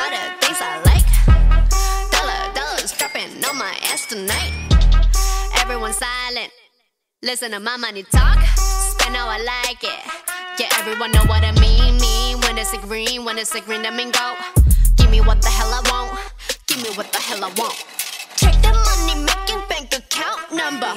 buy the things I like. Dollar, dollars dropping on my ass tonight. Everyone silent. Listen to my money talk, spend how I like it. Yeah, everyone know what I mean. Mean when it's a green, when it's a green, I mean go. Give me what the hell I want. Give me what the hell I want. Check the money making bank account number.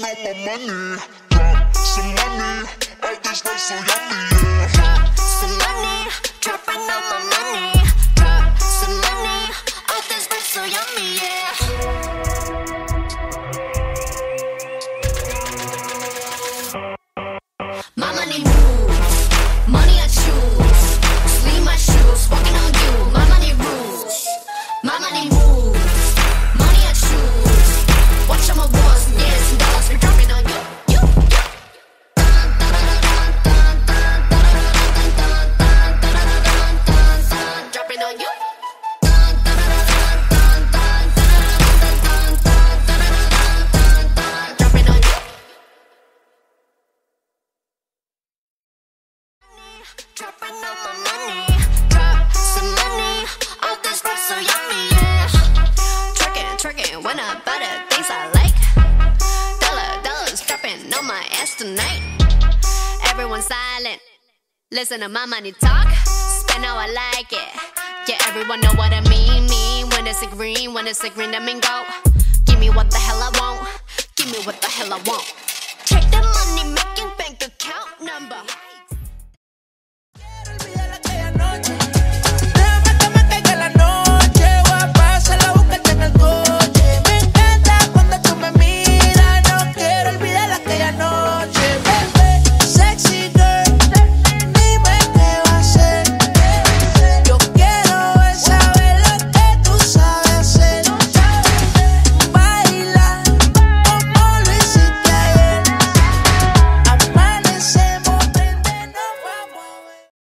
Dropping all my money. Drop some money, Silent. Listen to my money talk. Spend how I like it. Yeah, everyone know what I mean. Mean when it's a green, when it's a green, I mean go. Give me what the hell I want. Give me what the hell I want.